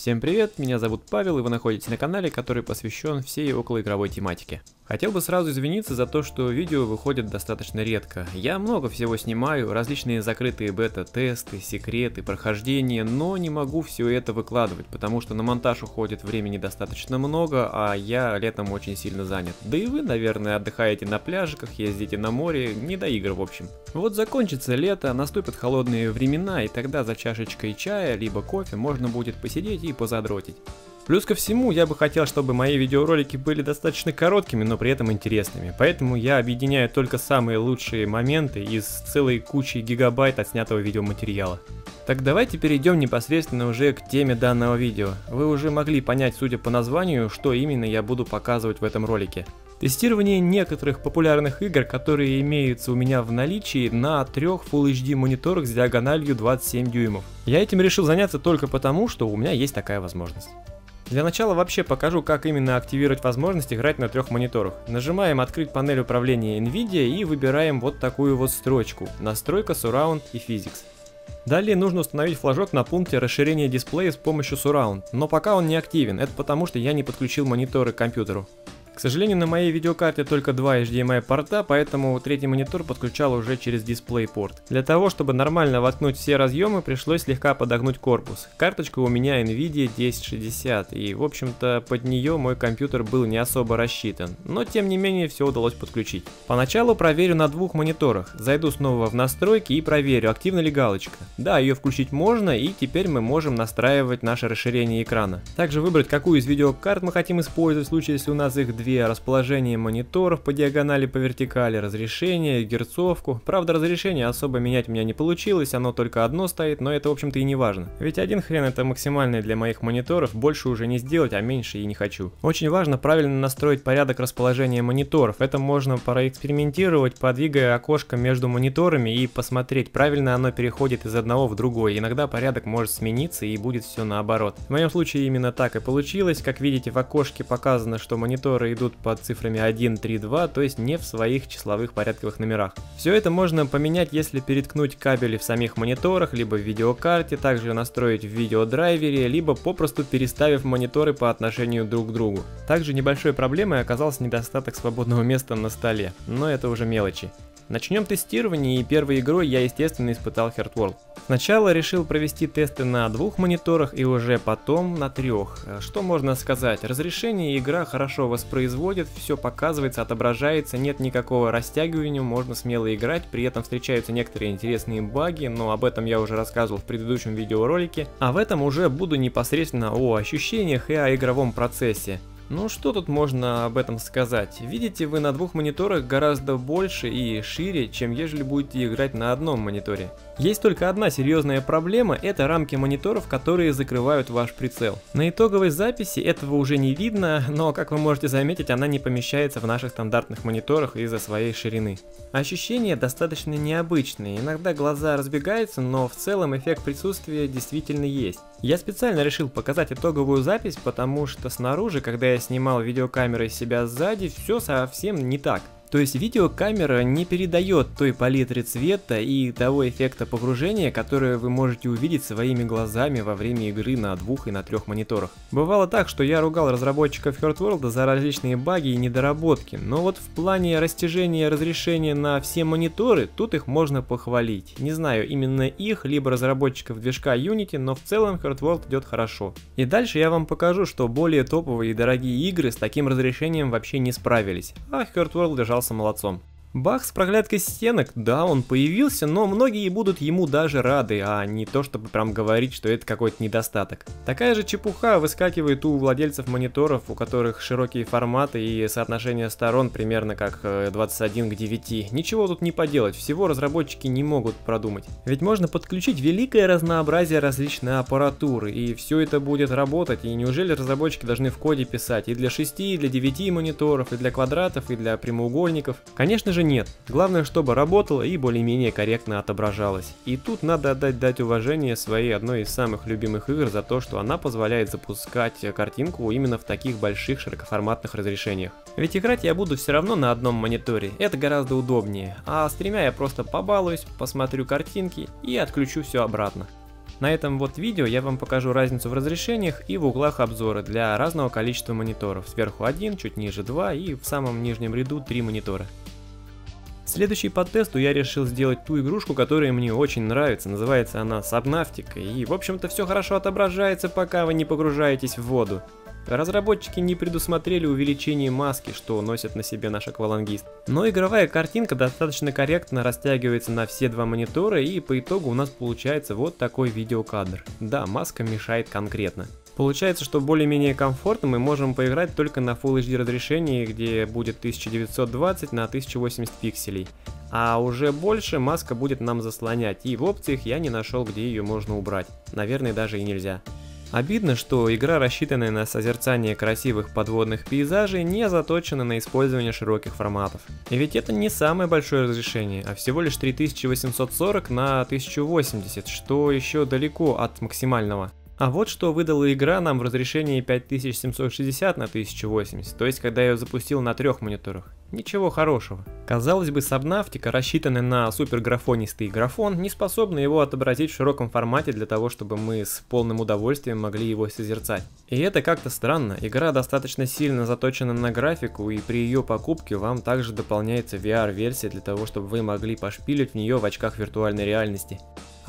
Всем привет, меня зовут Павел и вы находитесь на канале, который посвящен всей околоигровой тематике. Хотел бы сразу извиниться за то, что видео выходят достаточно редко. Я много всего снимаю, различные закрытые бета-тесты, секреты, прохождения, но не могу все это выкладывать, потому что на монтаж уходит времени достаточно много, а я летом очень сильно занят. Да и вы, наверное, отдыхаете на пляжиках, ездите на море, не до игр в общем. Вот закончится лето, наступят холодные времена, и тогда за чашечкой чая, либо кофе можно будет посидеть и позадротить. Плюс ко всему, я бы хотел, чтобы мои видеоролики были достаточно короткими, но при этом интересными. Поэтому я объединяю только самые лучшие моменты из целой кучи гигабайт отснятого видеоматериала. Так давайте перейдем непосредственно уже к теме данного видео. Вы уже могли понять, судя по названию, что именно я буду показывать в этом ролике. Тестирование некоторых популярных игр, которые имеются у меня в наличии на трех Full HD мониторах с диагональю 27 дюймов. Я этим решил заняться только потому, что у меня есть такая возможность. Для начала вообще покажу, как именно активировать возможность играть на трех мониторах. Нажимаем «Открыть панель управления NVIDIA» и выбираем вот такую вот строчку «Настройка Surround и Physics». Далее нужно установить флажок на пункте расширения дисплея с помощью Surround, но пока он не активен, это потому что я не подключил мониторы к компьютеру. К сожалению, на моей видеокарте только два HDMI порта, поэтому третий монитор подключал уже через DisplayPort. Для того, чтобы нормально воткнуть все разъемы, пришлось слегка подогнуть корпус. Карточка у меня NVIDIA 1060, и в общем-то под нее мой компьютер был не особо рассчитан, но тем не менее все удалось подключить. Поначалу проверю на двух мониторах, зайду снова в настройки и проверю, активна ли галочка. Да, ее включить можно, и теперь мы можем настраивать наше расширение экрана. Также выбрать, какую из видеокарт мы хотим использовать в случае, если у нас их две расположение мониторов по диагонали по вертикали, разрешение, герцовку. Правда, разрешение особо менять у меня не получилось, оно только одно стоит, но это в общем-то и не важно. Ведь один хрен это максимальный для моих мониторов, больше уже не сделать, а меньше и не хочу. Очень важно правильно настроить порядок расположения мониторов. Это можно проэкспериментировать, подвигая окошко между мониторами и посмотреть, правильно оно переходит из одного в другой. Иногда порядок может смениться и будет все наоборот. В моем случае именно так и получилось. Как видите, в окошке показано, что мониторы идут под цифрами 1, 3, 2, то есть не в своих числовых порядковых номерах. Все это можно поменять, если переткнуть кабели в самих мониторах, либо в видеокарте, также настроить в видеодрайвере, либо попросту переставив мониторы по отношению друг к другу. Также небольшой проблемой оказался недостаток свободного места на столе, но это уже мелочи. Начнем тестирование и первой игрой я естественно испытал Heart World. Сначала решил провести тесты на двух мониторах и уже потом на трех. Что можно сказать, разрешение игра хорошо воспроизводит, все показывается, отображается, нет никакого растягивания, можно смело играть, при этом встречаются некоторые интересные баги, но об этом я уже рассказывал в предыдущем видеоролике, а в этом уже буду непосредственно о ощущениях и о игровом процессе. Ну что тут можно об этом сказать? Видите вы на двух мониторах гораздо больше и шире, чем ежели будете играть на одном мониторе. Есть только одна серьезная проблема, это рамки мониторов, которые закрывают ваш прицел. На итоговой записи этого уже не видно, но как вы можете заметить, она не помещается в наших стандартных мониторах из-за своей ширины. Ощущения достаточно необычные, иногда глаза разбегаются, но в целом эффект присутствия действительно есть. Я специально решил показать итоговую запись, потому что снаружи, когда я снимал видеокамерой себя сзади, все совсем не так. То есть видеокамера не передает той палитры цвета и того эффекта погружения, которое вы можете увидеть своими глазами во время игры на двух и на трех мониторах. Бывало так, что я ругал разработчиков Heart World за различные баги и недоработки, но вот в плане растяжения разрешения на все мониторы, тут их можно похвалить. Не знаю, именно их, либо разработчиков движка Unity, но в целом Heart World идет хорошо. И дальше я вам покажу, что более топовые и дорогие игры с таким разрешением вообще не справились, а Heart World держал оказался молодцом. Бах с проглядкой стенок, да, он появился, но многие будут ему даже рады, а не то, чтобы прям говорить, что это какой-то недостаток. Такая же чепуха выскакивает у владельцев мониторов, у которых широкие форматы и соотношение сторон примерно как 21 э, к 9. Ничего тут не поделать, всего разработчики не могут продумать. Ведь можно подключить великое разнообразие различной аппаратуры, и все это будет работать, и неужели разработчики должны в коде писать и для 6, и для 9 мониторов, и для квадратов, и для прямоугольников? Конечно же же нет. Главное, чтобы работало и более-менее корректно отображалось. И тут надо отдать дать уважение своей одной из самых любимых игр за то, что она позволяет запускать картинку именно в таких больших широкоформатных разрешениях. Ведь играть я буду все равно на одном мониторе, это гораздо удобнее, а с тремя я просто побалуюсь, посмотрю картинки и отключу все обратно. На этом вот видео я вам покажу разницу в разрешениях и в углах обзора для разного количества мониторов. Сверху один, чуть ниже два и в самом нижнем ряду три монитора. Следующий по тесту я решил сделать ту игрушку, которая мне очень нравится. Называется она Subnautica. И в общем-то все хорошо отображается, пока вы не погружаетесь в воду. Разработчики не предусмотрели увеличение маски, что носит на себе наш аквалангист. Но игровая картинка достаточно корректно растягивается на все два монитора и по итогу у нас получается вот такой видеокадр. Да, маска мешает конкретно. Получается, что более-менее комфортно мы можем поиграть только на Full HD разрешении, где будет 1920 на 1080 пикселей. А уже больше маска будет нам заслонять, и в опциях я не нашел, где ее можно убрать. Наверное, даже и нельзя. Обидно, что игра, рассчитанная на созерцание красивых подводных пейзажей, не заточена на использование широких форматов. И ведь это не самое большое разрешение, а всего лишь 3840 на 1080, что еще далеко от максимального. А вот что выдала игра нам в разрешении 5760 на 1080, то есть когда я ее запустил на трех мониторах. Ничего хорошего. Казалось бы, Сабнафтика, рассчитанная на суперграфонистый графон, не способна его отобразить в широком формате для того, чтобы мы с полным удовольствием могли его созерцать. И это как-то странно, игра достаточно сильно заточена на графику, и при ее покупке вам также дополняется VR-версия для того, чтобы вы могли пошпилить в нее в очках виртуальной реальности.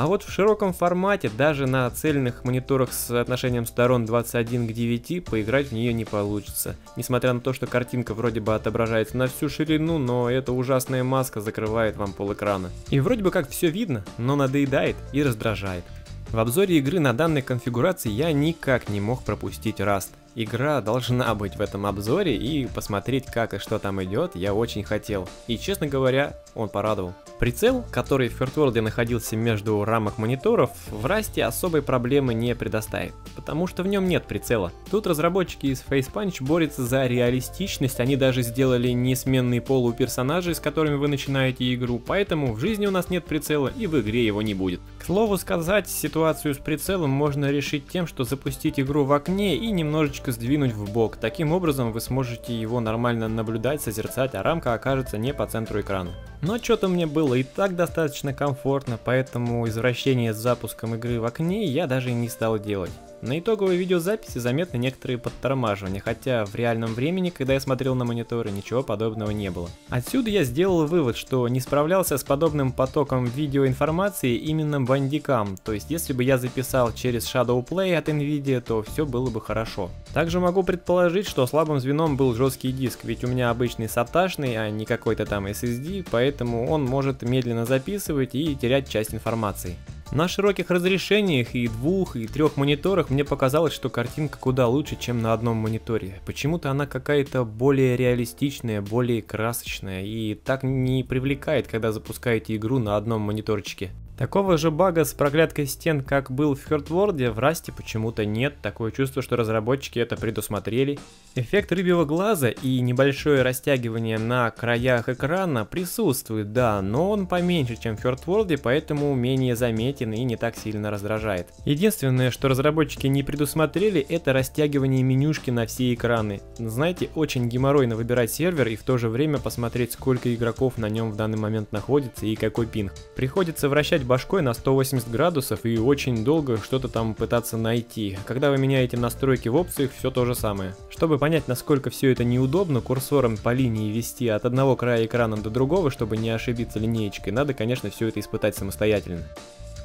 А вот в широком формате, даже на цельных мониторах с отношением сторон 21 к 9, поиграть в нее не получится. Несмотря на то, что картинка вроде бы отображается на всю ширину, но эта ужасная маска закрывает вам пол экрана. И вроде бы как все видно, но надоедает и раздражает. В обзоре игры на данной конфигурации я никак не мог пропустить Rust. Игра должна быть в этом обзоре и посмотреть как и что там идет я очень хотел. И честно говоря, он порадовал. Прицел, который в Фертворде находился между рамок мониторов, в Расте особой проблемы не предоставит, потому что в нем нет прицела. Тут разработчики из Facepunch борются за реалистичность, они даже сделали несменный пол у персонажей, с которыми вы начинаете игру, поэтому в жизни у нас нет прицела и в игре его не будет. К слову сказать, ситуацию с прицелом можно решить тем, что запустить игру в окне и немножечко сдвинуть в бок. Таким образом вы сможете его нормально наблюдать, созерцать, а рамка окажется не по центру экрана. Но что-то мне было и так достаточно комфортно, поэтому извращение с запуском игры в окне я даже не стал делать. На итоговой видеозаписи заметны некоторые подтормаживания, хотя в реальном времени, когда я смотрел на мониторы, ничего подобного не было. Отсюда я сделал вывод, что не справлялся с подобным потоком видеоинформации именно Bandicam, то есть если бы я записал через Shadowplay от Nvidia, то все было бы хорошо. Также могу предположить, что слабым звеном был жесткий диск, ведь у меня обычный саташный, а не какой-то там SSD, поэтому он может медленно записывать и терять часть информации. На широких разрешениях и двух, и трех мониторах мне показалось, что картинка куда лучше, чем на одном мониторе. Почему-то она какая-то более реалистичная, более красочная и так не привлекает, когда запускаете игру на одном мониторчике. Такого же бага с проглядкой стен, как был в Хёртворде, в Расте почему-то нет. Такое чувство, что разработчики это предусмотрели. Эффект рыбьего глаза и небольшое растягивание на краях экрана присутствует, да, но он поменьше, чем в Хёртворде, поэтому менее заметен и не так сильно раздражает. Единственное, что разработчики не предусмотрели, это растягивание менюшки на все экраны. Знаете, очень геморройно выбирать сервер и в то же время посмотреть, сколько игроков на нем в данный момент находится и какой пинг. Приходится вращать башкой на 180 градусов и очень долго что-то там пытаться найти. Когда вы меняете настройки в опциях, все то же самое. Чтобы понять, насколько все это неудобно, курсором по линии вести от одного края экрана до другого, чтобы не ошибиться линеечкой, надо, конечно, все это испытать самостоятельно.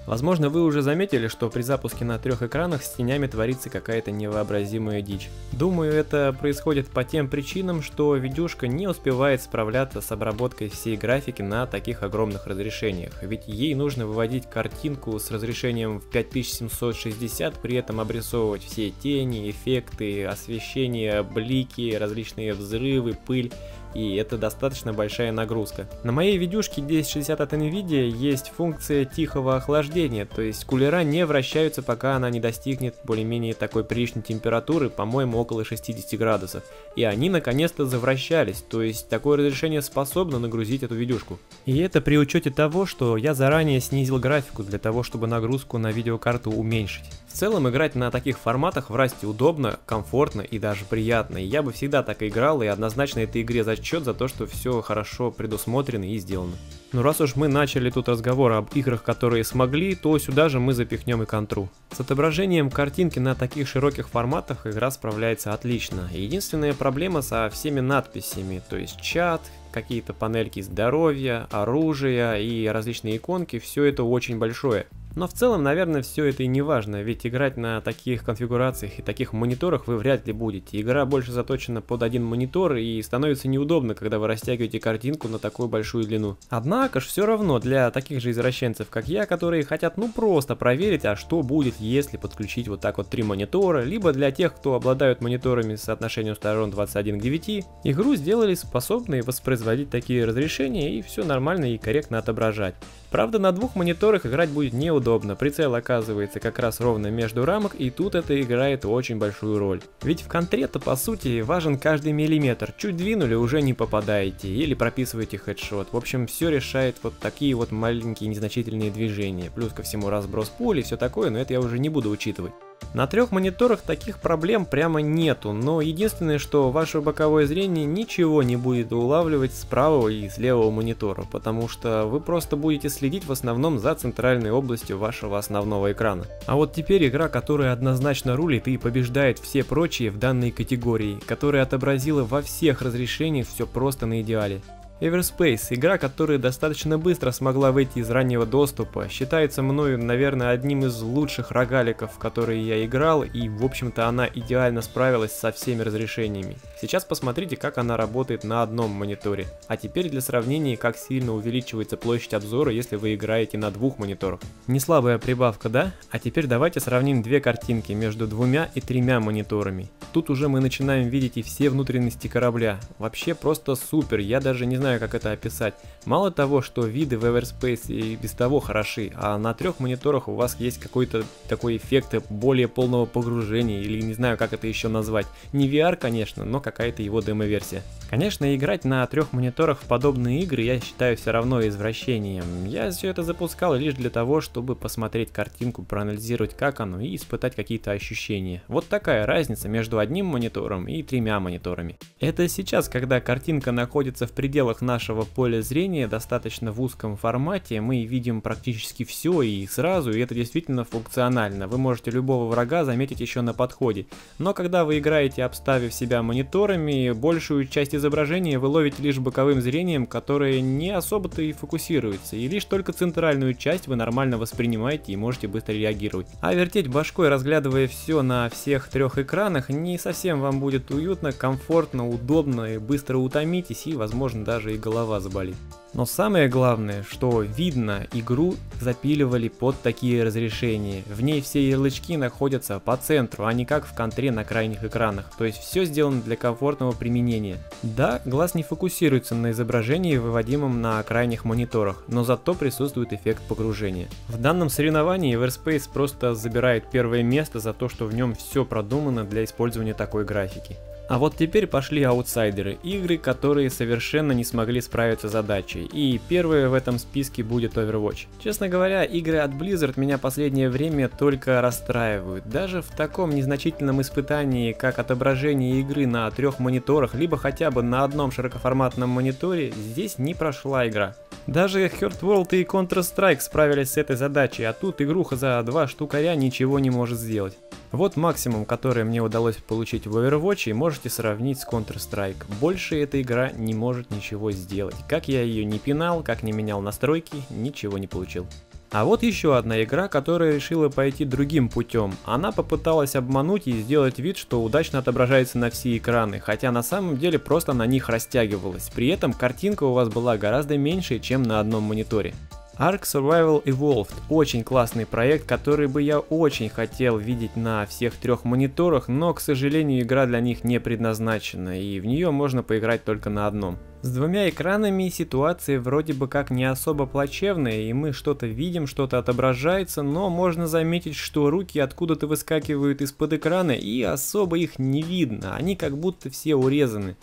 Возможно, вы уже заметили, что при запуске на трех экранах с тенями творится какая-то невообразимая дичь. Думаю, это происходит по тем причинам, что видюшка не успевает справляться с обработкой всей графики на таких огромных разрешениях, ведь ей нужно выводить картинку с разрешением в 5760, при этом обрисовывать все тени, эффекты, освещение, блики, различные взрывы, пыль и это достаточно большая нагрузка. На моей видюшке 1060 от NVIDIA есть функция тихого охлаждения, то есть кулера не вращаются, пока она не достигнет более-менее такой приличной температуры, по-моему, около 60 градусов. И они наконец-то завращались, то есть такое разрешение способно нагрузить эту видюшку. И это при учете того, что я заранее снизил графику для того, чтобы нагрузку на видеокарту уменьшить. В целом играть на таких форматах в Расте удобно, комфортно и даже приятно. И я бы всегда так играл, и однозначно этой игре зачет зачет за то, что все хорошо предусмотрено и сделано. Ну раз уж мы начали тут разговор об играх, которые смогли, то сюда же мы запихнем и контру. С отображением картинки на таких широких форматах игра справляется отлично. Единственная проблема со всеми надписями, то есть чат, какие-то панельки здоровья, оружия и различные иконки, все это очень большое. Но в целом, наверное, все это и не важно, ведь играть на таких конфигурациях и таких мониторах вы вряд ли будете. Игра больше заточена под один монитор и становится неудобно, когда вы растягиваете картинку на такую большую длину. Однако ж все равно для таких же извращенцев, как я, которые хотят ну просто проверить, а что будет, если подключить вот так вот три монитора, либо для тех, кто обладают мониторами с соотношением сторон 21 к 9, игру сделали способной воспроизводить такие разрешения и все нормально и корректно отображать. Правда, на двух мониторах играть будет неудобно, прицел оказывается как раз ровно между рамок, и тут это играет очень большую роль. Ведь в контре-то по сути важен каждый миллиметр, чуть двинули уже не попадаете, или прописываете хедшот. В общем, все решает вот такие вот маленькие незначительные движения, плюс ко всему разброс пули и все такое, но это я уже не буду учитывать. На трех мониторах таких проблем прямо нету, но единственное, что ваше боковое зрение ничего не будет улавливать с правого и с левого монитора, потому что вы просто будете следить в основном за центральной областью вашего основного экрана. А вот теперь игра, которая однозначно рулит и побеждает все прочие в данной категории, которая отобразила во всех разрешениях все просто на идеале. Everspace, игра, которая достаточно быстро смогла выйти из раннего доступа, считается мною, наверное, одним из лучших рогаликов, в которые я играл, и, в общем-то, она идеально справилась со всеми разрешениями. Сейчас посмотрите, как она работает на одном мониторе. А теперь для сравнения, как сильно увеличивается площадь обзора, если вы играете на двух мониторах. Не слабая прибавка, да? А теперь давайте сравним две картинки между двумя и тремя мониторами. Тут уже мы начинаем видеть и все внутренности корабля. Вообще просто супер, я даже не знаю, знаю, как это описать. Мало того, что виды в Everspace и без того хороши, а на трех мониторах у вас есть какой-то такой эффект более полного погружения, или не знаю, как это еще назвать. Не VR, конечно, но какая-то его демо-версия. Конечно, играть на трех мониторах в подобные игры я считаю все равно извращением. Я все это запускал лишь для того, чтобы посмотреть картинку, проанализировать как оно и испытать какие-то ощущения. Вот такая разница между одним монитором и тремя мониторами. Это сейчас, когда картинка находится в пределах пределах нашего поля зрения, достаточно в узком формате, мы видим практически все и сразу, и это действительно функционально. Вы можете любого врага заметить еще на подходе. Но когда вы играете, обставив себя мониторами, большую часть изображения вы ловите лишь боковым зрением, которое не особо-то и фокусируется, и лишь только центральную часть вы нормально воспринимаете и можете быстро реагировать. А вертеть башкой, разглядывая все на всех трех экранах, не совсем вам будет уютно, комфортно, удобно и быстро утомитесь и, возможно, даже даже и голова заболит. Но самое главное, что видно, игру запиливали под такие разрешения. В ней все ярлычки находятся по центру, а не как в контре на крайних экранах. То есть все сделано для комфортного применения. Да, глаз не фокусируется на изображении, выводимом на крайних мониторах, но зато присутствует эффект погружения. В данном соревновании Everspace просто забирает первое место за то, что в нем все продумано для использования такой графики. А вот теперь пошли аутсайдеры, игры, которые совершенно не смогли справиться с задачей, и первое в этом списке будет Overwatch. Честно говоря, игры от Blizzard меня последнее время только расстраивают. Даже в таком незначительном испытании, как отображение игры на трех мониторах, либо хотя бы на одном широкоформатном мониторе, здесь не прошла игра. Даже Heart World и Counter-Strike справились с этой задачей, а тут игруха за два штукаря ничего не может сделать. Вот максимум, который мне удалось получить в Overwatch, и можете сравнить с Counter-Strike. Больше эта игра не может ничего сделать. Как я ее не пинал, как не менял настройки, ничего не получил. А вот еще одна игра, которая решила пойти другим путем. Она попыталась обмануть и сделать вид, что удачно отображается на все экраны, хотя на самом деле просто на них растягивалась. При этом картинка у вас была гораздо меньше, чем на одном мониторе. Ark Survival Evolved – очень классный проект, который бы я очень хотел видеть на всех трех мониторах, но, к сожалению, игра для них не предназначена, и в нее можно поиграть только на одном. С двумя экранами ситуация вроде бы как не особо плачевная, и мы что-то видим, что-то отображается, но можно заметить, что руки откуда-то выскакивают из-под экрана, и особо их не видно, они как будто все урезаны.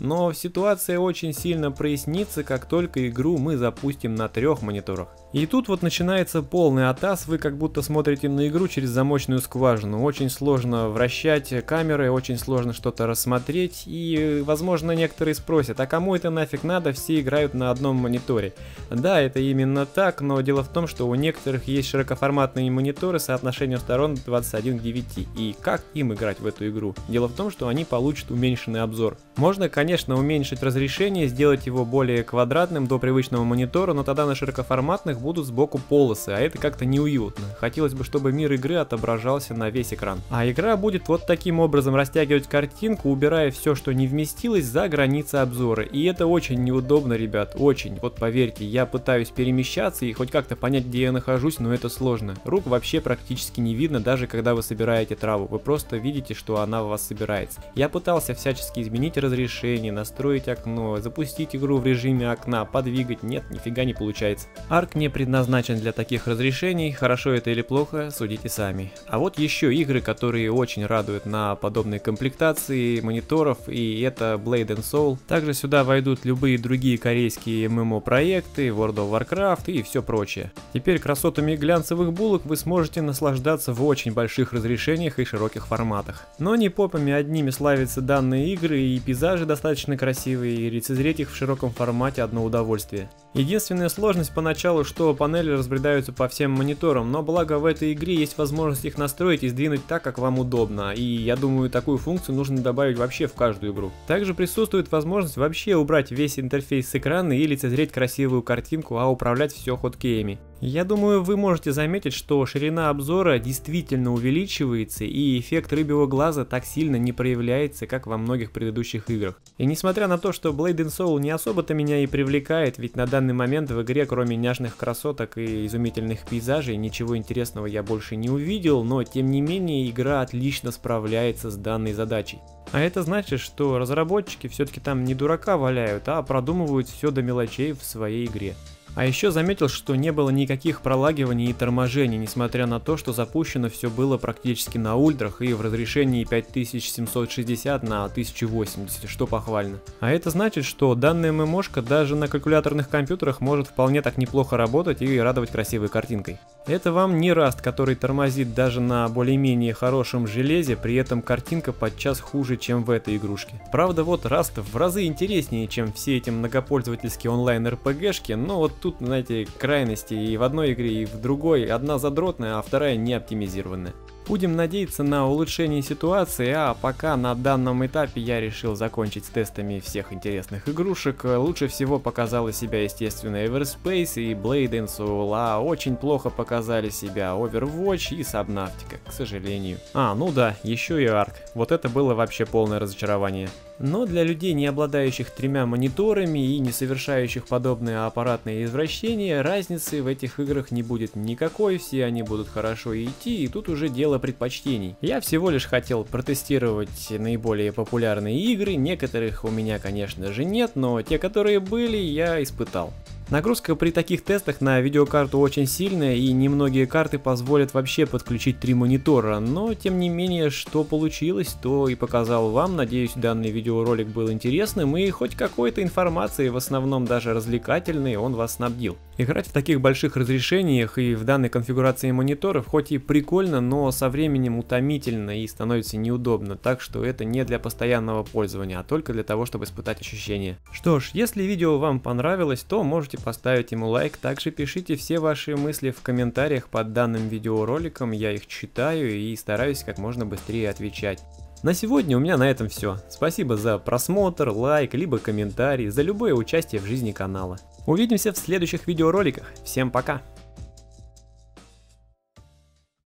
Но ситуация очень сильно прояснится, как только игру мы запустим на трех мониторах. И тут вот начинается полный атас, вы как будто смотрите на игру через замочную скважину. Очень сложно вращать камеры, очень сложно что-то рассмотреть, и возможно некоторые спросят, а кому это нафиг надо, все играют на одном мониторе. Да, это именно так, но дело в том, что у некоторых есть широкоформатные мониторы с соотношением сторон 21 к 9, и как им играть в эту игру? Дело в том, что они получат уменьшенный обзор. Можно, конечно, уменьшить разрешение, сделать его более квадратным до привычного монитора, но тогда на широкоформатных будут сбоку полосы, а это как-то неуютно. Хотелось бы, чтобы мир игры отображался на весь экран. А игра будет вот таким образом растягивать картинку, убирая все, что не вместилось за границы обзора. И это очень неудобно, ребят, очень. Вот поверьте, я пытаюсь перемещаться и хоть как-то понять, где я нахожусь, но это сложно. Рук вообще практически не видно, даже когда вы собираете траву. Вы просто видите, что она у вас собирается. Я пытался всячески изменить разрешение, настроить окно, запустить игру в режиме окна, подвигать. Нет, нифига не получается. Арк не предназначен для таких разрешений, хорошо это или плохо, судите сами. А вот еще игры, которые очень радуют на подобной комплектации мониторов, и это Blade and Soul. Также сюда войдут любые другие корейские ММО проекты, World of Warcraft и все прочее. Теперь красотами глянцевых булок вы сможете наслаждаться в очень больших разрешениях и широких форматах. Но не попами одними славятся данные игры, и пейзажи достаточно красивые, и лицезреть их в широком формате одно удовольствие. Единственная сложность поначалу, что панели разбредаются по всем мониторам, но благо в этой игре есть возможность их настроить и сдвинуть так, как вам удобно, и я думаю такую функцию нужно добавить вообще в каждую игру. Также присутствует возможность вообще убрать весь интерфейс с экрана и лицезреть красивую картинку, а управлять все хоткеями. Я думаю, вы можете заметить, что ширина обзора действительно увеличивается и эффект рыбьего глаза так сильно не проявляется, как во многих предыдущих играх. И несмотря на то, что Blade and Soul не особо-то меня и привлекает, ведь на данный момент в игре кроме няшных красоток и изумительных пейзажей ничего интересного я больше не увидел, но тем не менее игра отлично справляется с данной задачей. А это значит, что разработчики все-таки там не дурака валяют, а продумывают все до мелочей в своей игре. А еще заметил, что не было никаких пролагиваний и торможений, несмотря на то, что запущено все было практически на ультрах и в разрешении 5760 на 1080, что похвально. А это значит, что данная ММОшка даже на калькуляторных компьютерах может вполне так неплохо работать и радовать красивой картинкой. Это вам не раст, который тормозит даже на более-менее хорошем железе, при этом картинка подчас хуже, чем в этой игрушке. Правда, вот раст в разы интереснее, чем все эти многопользовательские онлайн-РПГшки, но вот тут, знаете, крайности и в одной игре, и в другой. Одна задротная, а вторая не оптимизированная. Будем надеяться на улучшение ситуации, а пока на данном этапе я решил закончить с тестами всех интересных игрушек. Лучше всего показала себя, естественно, Everspace и Blade and Soul, а очень плохо показали себя Overwatch и Subnautica, к сожалению. А, ну да, еще и Ark. Вот это было вообще полное разочарование. Но для людей, не обладающих тремя мониторами и не совершающих подобные аппаратные извращения, разницы в этих играх не будет никакой, все они будут хорошо идти, и тут уже дело предпочтений. Я всего лишь хотел протестировать наиболее популярные игры, некоторых у меня, конечно же, нет, но те, которые были, я испытал. Нагрузка при таких тестах на видеокарту очень сильная и немногие карты позволят вообще подключить три монитора, но тем не менее, что получилось, то и показал вам, надеюсь данный видеоролик был интересным и хоть какой-то информацией, в основном даже развлекательной, он вас снабдил. Играть в таких больших разрешениях и в данной конфигурации мониторов хоть и прикольно, но со временем утомительно и становится неудобно, так что это не для постоянного пользования, а только для того, чтобы испытать ощущения. Что ж, если видео вам понравилось, то можете поставить ему лайк. Также пишите все ваши мысли в комментариях под данным видеороликом, я их читаю и стараюсь как можно быстрее отвечать. На сегодня у меня на этом все. Спасибо за просмотр, лайк, либо комментарий, за любое участие в жизни канала. Увидимся в следующих видеороликах. Всем пока!